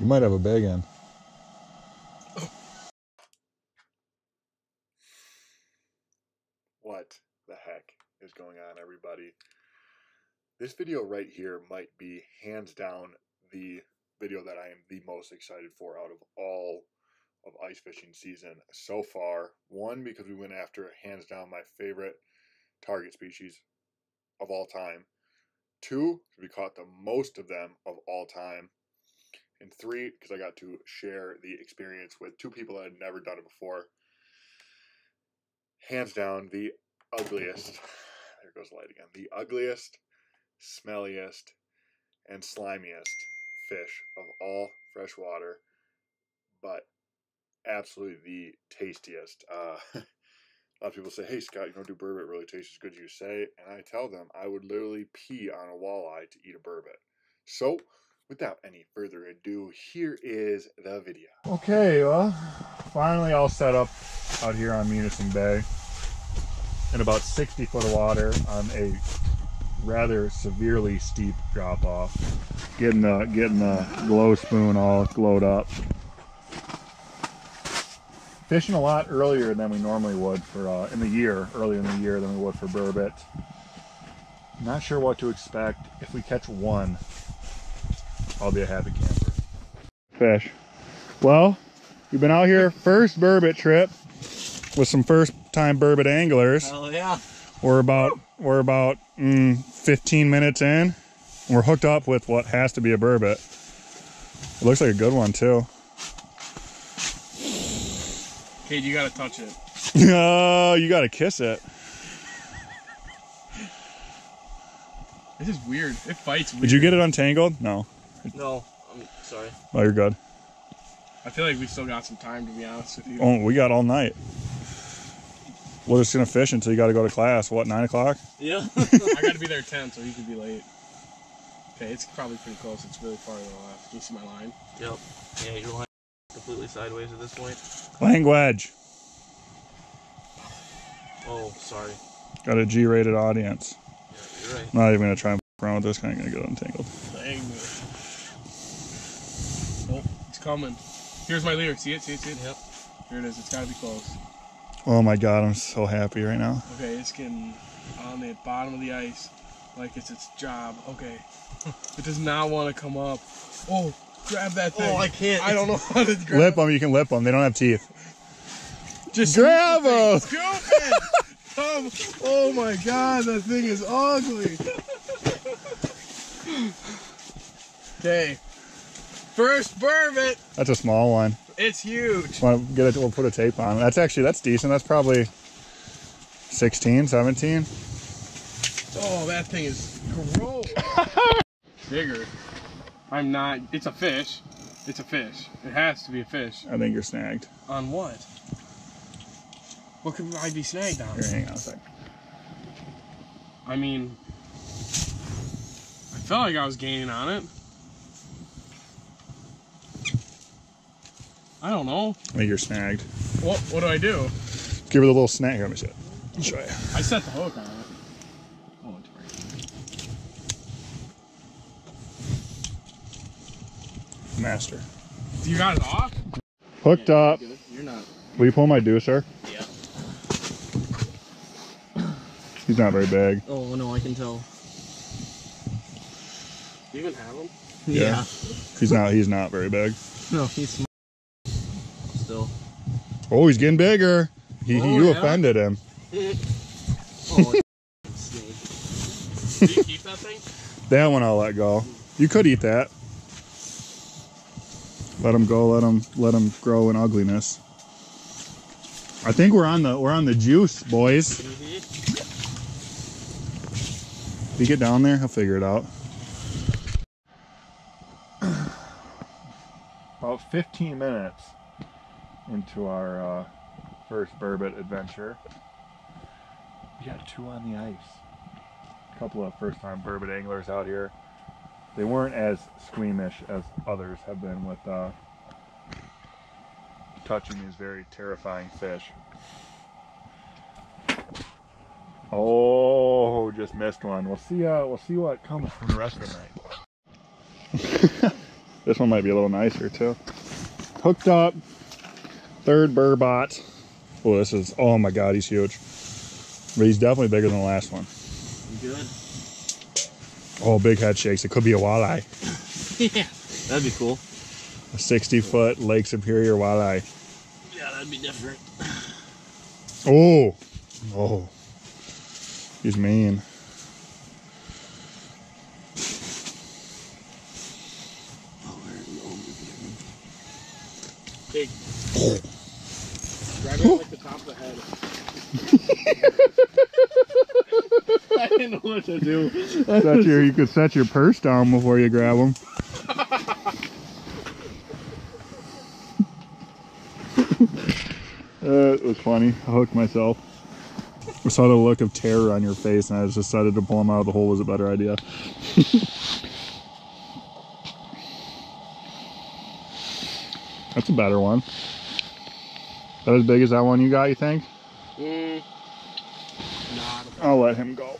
You might have a bag in. What the heck is going on, everybody? This video right here might be hands down the video that I am the most excited for out of all of ice fishing season so far. One, because we went after hands down my favorite target species of all time. Two, we caught the most of them of all time. And three, because I got to share the experience with two people that had never done it before. Hands down, the ugliest, there goes the light again, the ugliest, smelliest, and slimiest fish of all freshwater, but absolutely the tastiest. Uh, a lot of people say, "Hey Scott, you don't do burbot really tastes as good as you say," and I tell them I would literally pee on a walleye to eat a burbot. So, without any further ado, here is the video. Okay, well, finally all set up out here on Munising Bay in about 60 foot of water on a rather severely steep drop off. Getting the getting the glow spoon all glowed up. Fishing a lot earlier than we normally would for uh, in the year, earlier in the year than we would for burbot. Not sure what to expect. If we catch one, I'll be a happy camper. Fish. Well, we've been out here first burbot trip with some first time burbot anglers. Hell yeah. We're about we're about mm, 15 minutes in. We're hooked up with what has to be a burbot. It looks like a good one too. Kate, you gotta touch it. oh, you gotta kiss it. This is weird. It fights weird. Did you get it untangled? No. No, I'm sorry. Oh, you're good. I feel like we still got some time to be honest with you. Oh, we got all night. We're just gonna fish until you gotta go to class. What, nine o'clock? Yeah. I gotta be there at 10, so you could be late. Okay, it's probably pretty close. It's really far to the left. Do you see my line? yep. Yeah, you're lying completely sideways at this point. Language. Oh, sorry. Got a G-rated audience. Yeah, you're right. Not even gonna try and f- around with this. Kind of gonna get untangled. Dang. Oh, it's coming. Here's my leader. See it? See it? See it? Yep. Here it is. It's gotta be close. Oh my god, I'm so happy right now. Okay, it's getting on the bottom of the ice like it's its job. Okay. It does not want to come up. Oh, grab that oh, thing. Oh, I can't. I don't know how to grab Lip them. You can lip them. They don't have teeth. Just Grab use the thing. 'em. Scoop it. Um, oh my god, that thing is ugly. Okay. First burbot. That's a small one. It's huge. Want to get it? We'll put a tape on. That's actually that's decent. That's probably 16, 17. Oh, that thing is gross. Bigger. I'm not. It's a fish. It's a fish. It has to be a fish. I think you're snagged. On what? What could I be snagged on? Here, hang on a sec. I mean, I felt like I was gaining on it. I don't know. I think you're snagged. What What do I do? Give her the little snag. Here, let me see it. I'll show you. I set the hook on it. Oh, it's right. Master. You got it off? Hooked up. Good. You're not. Will you pull my deucer? Yeah. He's not very big. Oh no, I can tell. You even have them? Yeah. He's not. He's not very big. No, he's small. Oh, he's getting bigger. He, Oh, you yeah? offended him. Oh, snake. Do you keep that thing? That one I'll let go. You could eat that. Let him go. Let him. Let him grow in ugliness. I think we're on the we're on the juice, boys. Mhm. If you get down there, he'll figure it out. About 15 minutes into our uh, first burbot adventure, we got two on the ice. A couple of first-time burbot anglers out here. They weren't as squeamish as others have been with uh, touching these very terrifying fish. Oh, just missed one. We'll see. Uh, we'll see what comes from the rest of the night. This one might be a little nicer too. Hooked up. Third burbot. Oh, this is, oh my God, he's huge. But he's definitely bigger than the last one. Good. Oh, big head shakes. It could be a walleye. yeah. That'd be cool. A 60 foot Lake Superior walleye. Yeah, that'd be different. Oh, oh, he's mean. Oh, where are we Big. Grab it like the top of the head. I didn't know what to do. Set your, you could set your purse down before you grab them. uh, it was funny. I hooked myself. I saw the look of terror on your face, and I just decided to pull him out of the hole was a better idea. That's a better one. That as big as that one you got, you think? Mm. Nah, I'll let him go.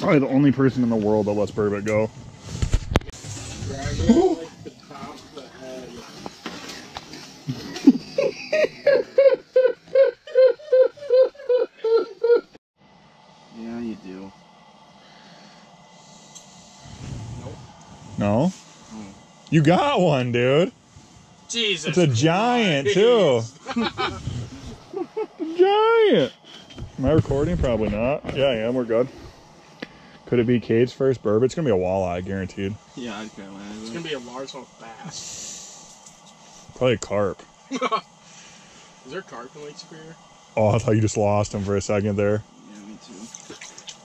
Probably the only person in the world that lets Burbot go. grab it like the top of the head. Yeah, you do. No? Hmm. You got one, dude. Jesus. It's a giant, too. giant. Am I recording? Probably not. Yeah, I am. We're good. Could it be Cade's first burb? It's going to be a walleye, guaranteed. Yeah, I'd kind of It's gonna be a largemouth bass. Probably a carp. Is there carp in Lake Superior? Oh, I thought you just lost him for a second there. Yeah, me too.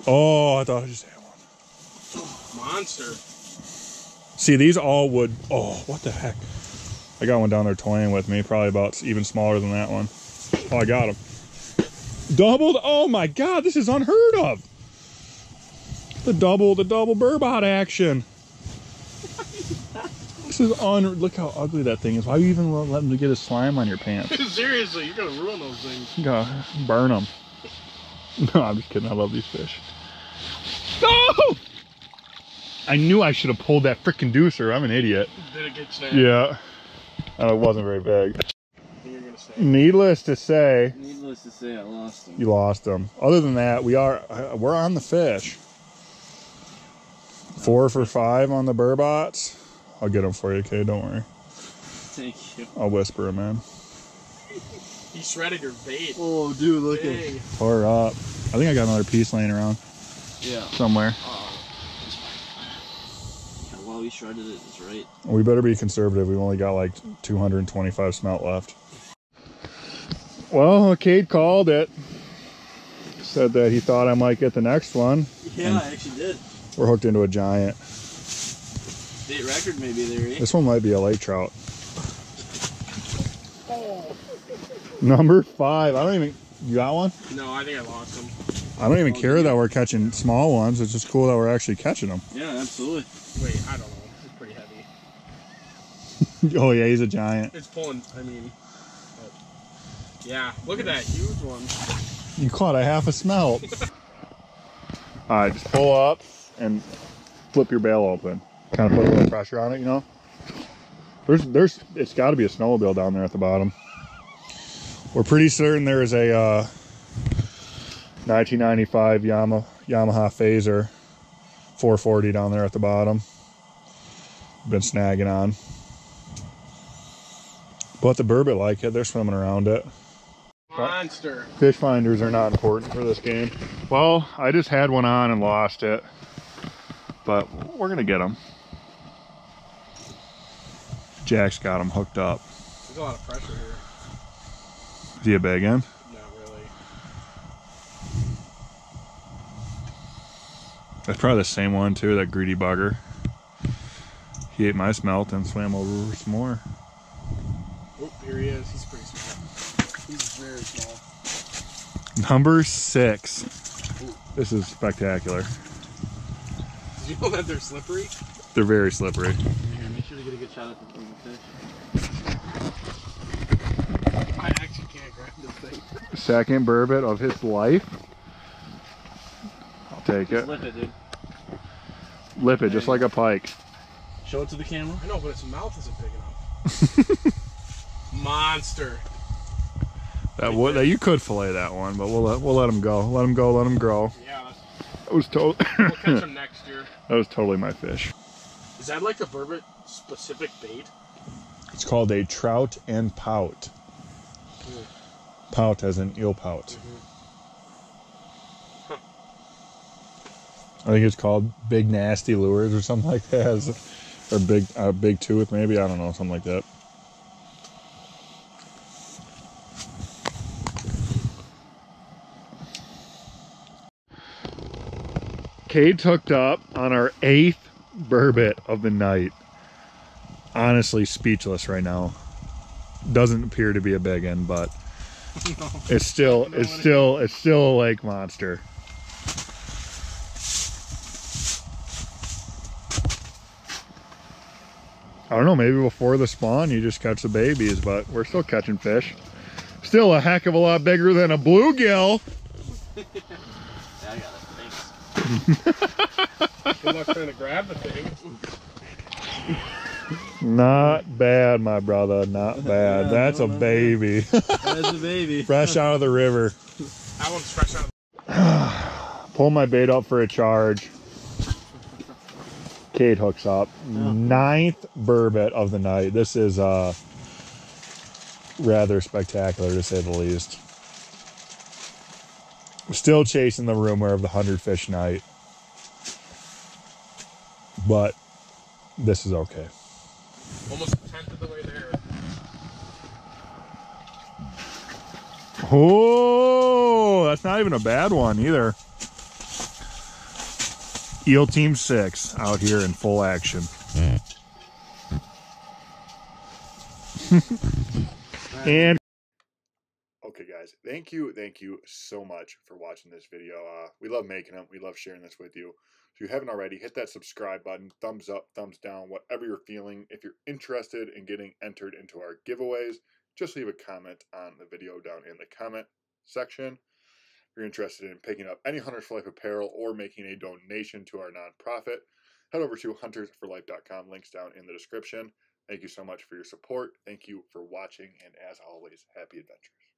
Oh, I thought I just had one. Monster. See, these all would. Oh, what the heck? I got one down there toying with me, probably about even smaller than that one. Oh, I got him. Doubled. Oh my God, this is unheard of. The double, the double burbot action. This is un. Look how ugly that thing is. Why you even let him get his slime on your pants? Seriously, you're gonna ruin those things. You gotta burn them. No, I'm just kidding. I love these fish. No! I knew I should have pulled that freaking deucer. I'm an idiot. Did it get snapped? Yeah. Uh, it wasn't very big. Say. Needless to say, Needless to say, I lost him. you lost them. Other than that, we are uh, we're on the fish. Four for five on the burbots. I'll get them for you, okay? Don't worry. Thank you. I'll whisper them in. He shredded your bait. Oh, dude, look at. Pour her up. I think I got another piece laying around Yeah. somewhere. Yeah, While we shredded it, it's right. We better be conservative. We've only got like 225 smelt left. Well, Cade called it. Said that he thought I might get the next one. Yeah, I actually did. We're hooked into a giant. State record maybe there, eh? This one might be a lake trout. Number five. I don't even. You got one? No, I think I lost him. I don't even care that we're catching small ones. It's just cool that we're actually catching them. Yeah, absolutely. Wait, I don't know. It's pretty heavy. oh yeah, he's a giant. It's pulling. I mean, but- yeah. Look at that huge one. You caught a half a smelt. All right, just pull up and flip your bail open. Kind of put a little pressure on it, you know. There's, there's, it's got to be a snowmobile down there at the bottom. We're pretty certain there is a uh, 1995 Yamaha Yamaha Phazer 440 down there at the bottom. Been snagging on. But the burbot like it. They're swimming around it. Monster. Fish finders are not important for this game. Well, I just had one on and lost it, but we're gonna get them. Jack's got them hooked up. There's a lot of pressure here. Is he a big end? Not really. That's probably the same one too. That greedy bugger. He ate my smelt and swam over some more. Oh, here he is. He's pretty small. He's very small. Number six. This is spectacular. Did you know that they're slippery? They're very slippery. Here, make sure to get a good shot at the fish. I actually can't grab this thing. Second burbot of his life. I'll take it. Slip it, dude. Lip it just like a pike. Show it to the camera. I know, but its mouth isn't big enough. Monster. That would that you could fillet that one, but we'll let we'll let him go. Let them go. Let them grow. Yeah, that's, That was we'll catch totally next year. that was totally my fish. Is that like a burbot specific bait? It's called a trout and pout. Hmm. Pout as an eel pout. Mm-hmm. I think it's called big nasty lures or something like that, or big uh, big tooth maybe. I don't know something like that. Cade's hooked up on our eighth burbot of the night. Honestly, speechless right now. Doesn't appear to be a big one, but it's still No, it's it still it's still a lake monster. I don't know, maybe before the spawn you just catch the babies, but we're still catching fish. Still a heck of a lot bigger than a bluegill. Yeah, I got it. Thanks. Good luck trying to grab the thing. Not bad, my brother. Not bad. Yeah, That's a no, no, no. baby. That's a baby. Fresh out of the river. That one's fresh out. Pull my bait up for a charge. Kate hooks up. Ninth burbot of the night. This is uh rather spectacular to say the least. Still chasing the rumor of the hundred fish night. But this is okay. Almost a tenth of the way there. Oh, that's not even a bad one either. Eel Team 6 out here in full action. Hmm. and Okay, guys, thank you, thank you so much for watching this video. Uh, we love making them. We love sharing this with you. If you haven't already, hit that subscribe button, thumbs up, thumbs down, whatever you're feeling. If you're interested in getting entered into our giveaways, just leave a comment on the video down in the comment section. If you're interested in picking up any Hunters for Life apparel or making a donation to our nonprofit, head over to huntersforlife.com. Links down in the description. Thank you so much for your support. Thank you for watching, and as always, happy adventures.